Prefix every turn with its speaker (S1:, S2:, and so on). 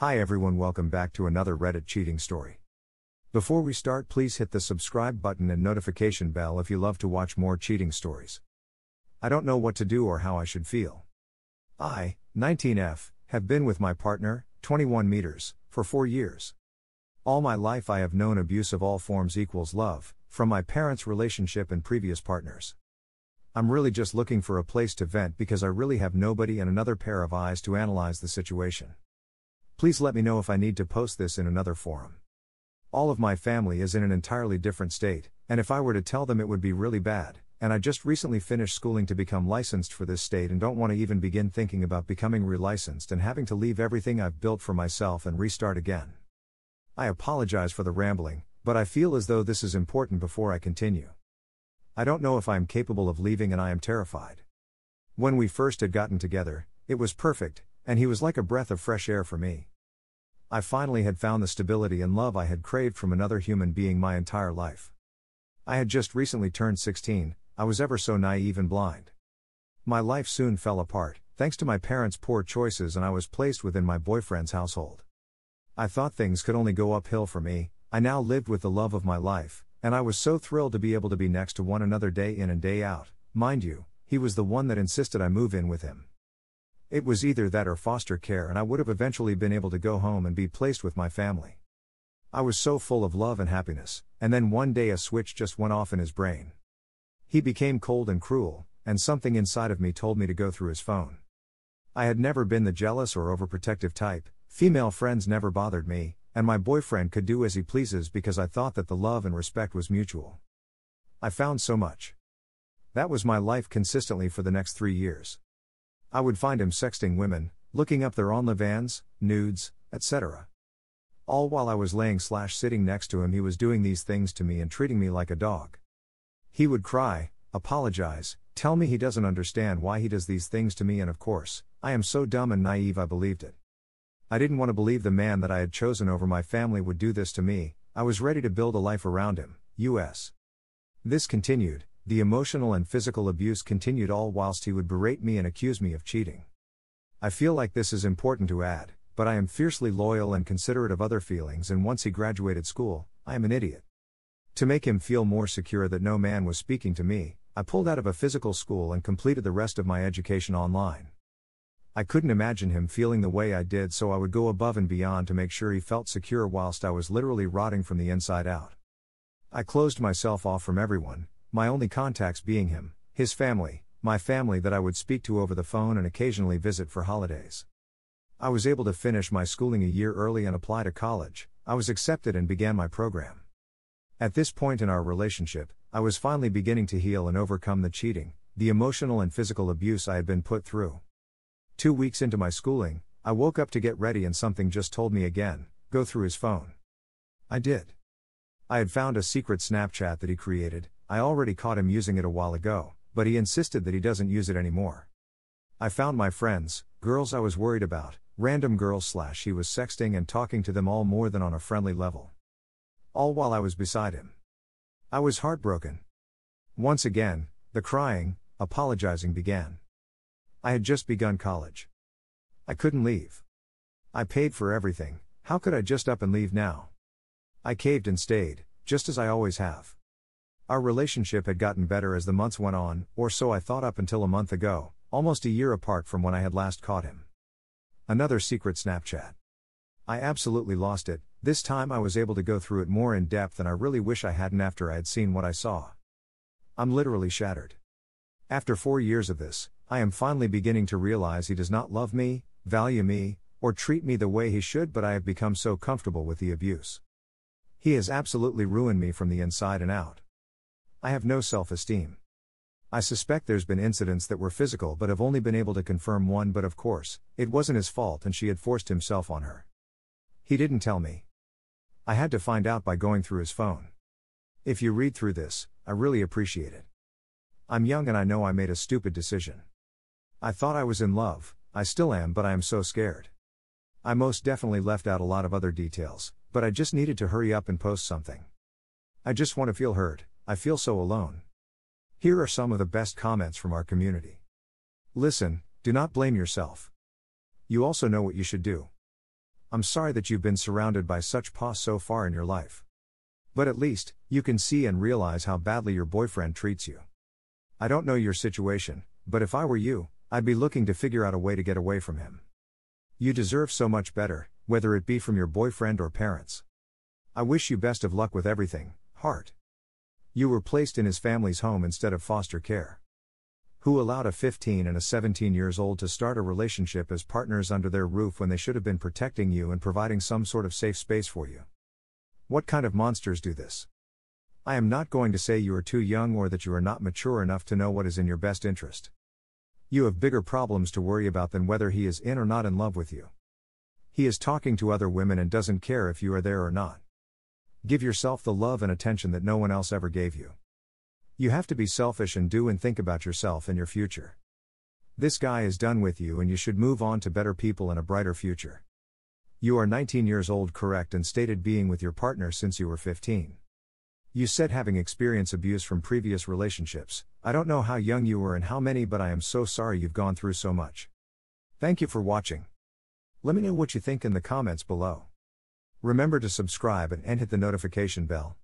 S1: Hi everyone, welcome back to another Reddit cheating story. Before we start, please hit the subscribe button and notification bell if you love to watch more cheating stories. I don't know what to do or how I should feel. I, 19F, have been with my partner, 21 meters, for 4 years. All my life I have known abuse of all forms equals love, from my parents' relationship and previous partners. I'm really just looking for a place to vent because I really have nobody and another pair of eyes to analyze the situation. Please let me know if I need to post this in another forum. All of my family is in an entirely different state, and if I were to tell them it would be really bad, and I just recently finished schooling to become licensed for this state and don't want to even begin thinking about becoming relicensed and having to leave everything I've built for myself and restart again. I apologize for the rambling, but I feel as though this is important before I continue. I don't know if I am capable of leaving and I am terrified. When we first had gotten together, it was perfect, and he was like a breath of fresh air for me. I finally had found the stability and love I had craved from another human being my entire life. I had just recently turned 16, I was ever so naive and blind. My life soon fell apart, thanks to my parents' poor choices, and I was placed within my boyfriend's household. I thought things could only go uphill for me, I now lived with the love of my life, and I was so thrilled to be able to be next to one another day in and day out. Mind you, he was the one that insisted I move in with him. It was either that or foster care, and I would have eventually been able to go home and be placed with my family. I was so full of love and happiness, and then one day a switch just went off in his brain. He became cold and cruel, and something inside of me told me to go through his phone. I had never been the jealous or overprotective type, female friends never bothered me, and my boyfriend could do as he pleases because I thought that the love and respect was mutual. I found so much. That was my life consistently for the next three years. I would find him sexting women, looking up their OnlyFans, nudes, etc. All while I was laying slash sitting next to him, he was doing these things to me and treating me like a dog. He would cry, apologize, tell me he doesn't understand why he does these things to me, and of course, I am so dumb and naive I believed it. I didn't want to believe the man that I had chosen over my family would do this to me, I was ready to build a life around him. U.S. This continued, the emotional and physical abuse continued all whilst he would berate me and accuse me of cheating. I feel like this is important to add, but I am fiercely loyal and considerate of other feelings, and once he graduated school, I am an idiot. To make him feel more secure that no man was speaking to me, I pulled out of a physical school and completed the rest of my education online. I couldn't imagine him feeling the way I did, so I would go above and beyond to make sure he felt secure whilst I was literally rotting from the inside out. I closed myself off from everyone, my only contacts being him, his family, my family that I would speak to over the phone and occasionally visit for holidays. I was able to finish my schooling a year early and apply to college, I was accepted and began my program. At this point in our relationship, I was finally beginning to heal and overcome the cheating, the emotional and physical abuse I had been put through. Two weeks into my schooling, I woke up to get ready and something just told me again go through his phone. I did. I had found a secret Snapchat that he created, I already caught him using it a while ago, but he insisted that he doesn't use it anymore. I found my friends, girls I was worried about, random girls slash he was sexting and talking to them all more than on a friendly level. All while I was beside him. I was heartbroken. Once again, the crying, apologizing began. I had just begun college. I couldn't leave. I paid for everything, how could I just up and leave now? I caved and stayed, just as I always have. Our relationship had gotten better as the months went on, or so I thought up until a month ago, almost a year apart from when I had last caught him. Another secret Snapchat. I absolutely lost it, this time I was able to go through it more in depth and I really wish I hadn't after I had seen what I saw. I'm literally shattered. After four years of this, I am finally beginning to realize he does not love me, value me, or treat me the way he should, but I have become so comfortable with the abuse. He has absolutely ruined me from the inside and out. I have no self esteem. I suspect there's been incidents that were physical but have only been able to confirm one, but of course, it wasn't his fault and she had forced himself on her. He didn't tell me. I had to find out by going through his phone. If you read through this, I really appreciate it. I'm young and I know I made a stupid decision. I thought I was in love, I still am, but I am so scared. I most definitely left out a lot of other details, but I just needed to hurry up and post something. I just want to feel heard. I feel so alone. Here are some of the best comments from our community. Listen, do not blame yourself. You also know what you should do. I'm sorry that you've been surrounded by such pos so far in your life. But at least, you can see and realize how badly your boyfriend treats you. I don't know your situation, but if I were you, I'd be looking to figure out a way to get away from him. You deserve so much better, whether it be from your boyfriend or parents. I wish you best of luck with everything, heart. You were placed in his family's home instead of foster care. Who allowed a 15 and a 17 years old to start a relationship as partners under their roof when they should have been protecting you and providing some sort of safe space for you? What kind of monsters do this? I am not going to say you are too young or that you are not mature enough to know what is in your best interest. You have bigger problems to worry about than whether he is in or not in love with you. He is talking to other women and doesn't care if you are there or not. Give yourself the love and attention that no one else ever gave you. You have to be selfish and do and think about yourself and your future. This guy is done with you and you should move on to better people and a brighter future. You are 19 years old, correct, and stated being with your partner since you were 15. You said having experienced abuse from previous relationships. I don't know how young you were and how many, but I am so sorry you've gone through so much. Thank you for watching. Let me know what you think in the comments below. Remember to subscribe and hit the notification bell.